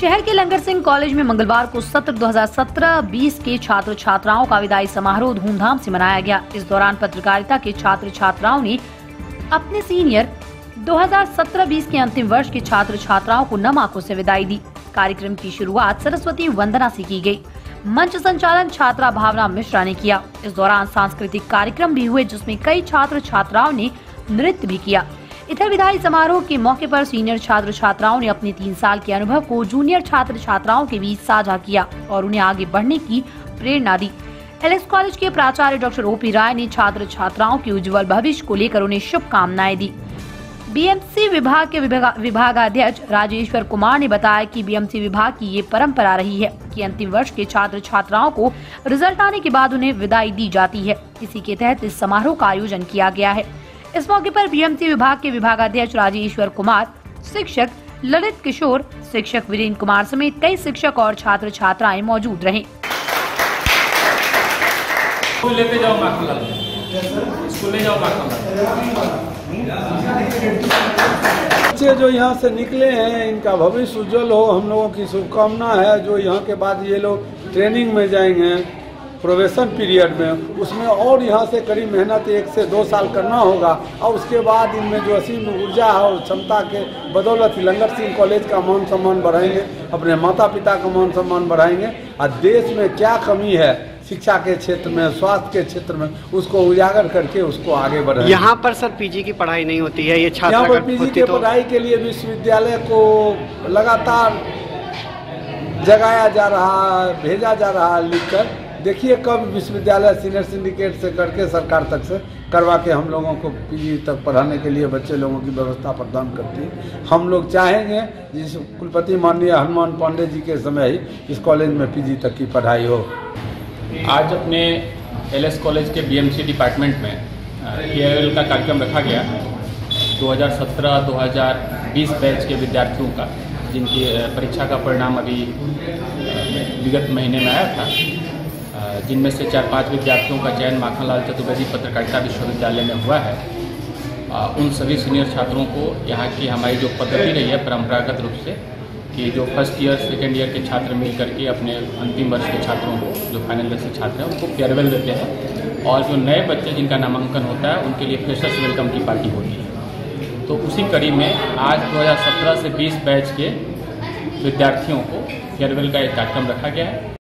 शहर के लंगर सिंह कॉलेज में मंगलवार को सत्र 2017-20 के छात्र छात्राओं का विदाई समारोह धूमधाम से मनाया गया। इस दौरान पत्रकारिता के छात्र छात्राओं ने अपने सीनियर 2017-20 के अंतिम वर्ष के छात्र छात्राओं को नम आँखों से विदाई दी। कार्यक्रम की शुरुआत सरस्वती वंदना से की गई। मंच संचालन छात्रा भावना मिश्रा ने किया। इस दौरान सांस्कृतिक कार्यक्रम भी हुए, जिसमें कई छात्र छात्राओं ने नृत्य भी किया। इधर विदाई समारोह के मौके पर सीनियर छात्र छात्राओं ने अपने तीन साल के अनुभव को जूनियर छात्र छात्राओं के बीच साझा किया और उन्हें आगे बढ़ने की प्रेरणा दी। एलएस कॉलेज के प्राचार्य डॉक्टर ओपी राय ने छात्र छात्राओं के उज्जवल भविष्य को लेकर उन्हें शुभकामनाएँ दी। बीएमसी विभाग के विभागाध्यक्ष राजेश्वर कुमार ने बताया कि बीएमसी विभाग की ये परंपरा रही है कि अंतिम वर्ष के छात्र छात्राओं को रिज़ल्ट आने के बाद उन्हें विदाई दी जाती है। इसी के तहत इस समारोह का आयोजन किया गया है। इस मौके पर बीएमसी विभाग के विभागाध्यक्ष राजेश्वर कुमार शिक्षक ललित किशोर शिक्षक वीरेंद्र कुमार समेत कई शिक्षक और छात्र छात्राएँ मौजूद रहे। लेते जाओ स्कूल ले जाओ बच्चे जो यहाँ से निकले हैं इनका भविष्य उज्जवल हो। हम लोगों की शुभकामना है। जो यहाँ के बाद ये लोग ट्रेनिंग में जाएँगे प्रोवेशन पीरियड में उसमें और यहाँ से कड़ी मेहनत एक से दो साल करना होगा। और उसके बाद इनमें जो असीम ऊर्जा है और क्षमता के बदौलत लंगर सिंह कॉलेज का मान सम्मान बढ़ाएँगे अपने माता पिता का मान सम्मान बढ़ाएँगे। और देश में क्या कमी है शिक्षा के क्षेत्र में स्वास्थ्य के क्षेत्र में उसको उजागर करके उसको आगे बढ़ाएँगे। यहाँ पर सर पीजी की पढ़ाई नहीं होती है ये छात्र यहाँ पर पीजी के तो पढ़ाई के लिए विश्वविद्यालय को लगातार जगाया जा रहा है भेजा जा रहा है लिखकर। देखिए कब विश्वविद्यालय सीनियर सिंडिकेट से करके सरकार तक से करवा के हम लोगों को पीजी तक पढ़ाने के लिए बच्चे लोगों की व्यवस्था प्रदान करती है। हम लोग चाहेंगे जिस कुलपति माननीय हनुमान पांडे जी के समय ही इस कॉलेज में पीजी तक की पढ़ाई हो। आज अपने एलएस कॉलेज के बीएमसी डिपार्टमेंट में केएल का कार्यक्रम रखा गया। 2017-2020 बैच के विद्यार्थियों का, जिनकी परीक्षा का परिणाम अभी विगत महीने में आया था। जिनमें से चार पाँच विद्यार्थियों का चयन माखनलाल चतुर्वेदी पत्रकारिता विश्वविद्यालय में हुआ है। उन सभी सीनियर छात्रों को यहाँ की हमारी जो पद्धति रही है परंपरागत रूप से कि जो फ़र्स्ट ईयर, सेकेंड ईयर के छात्र मिल करके अपने अंतिम वर्ष के छात्रों को, जो फाइनल ईयर के छात्र हैं, उनको फेयरवेल देते हैं। और जो नए बच्चे जिनका नामांकन होता है, उनके लिए फ्रेशर्स वेलकम की पार्टी होती है। तो उसी कड़ी में आज 2017 से 20 बैच के विद्यार्थियों को फेयरवेल का एक कार्यक्रम रखा गया है।